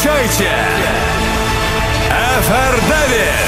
Встречайте Эфер Дэвид!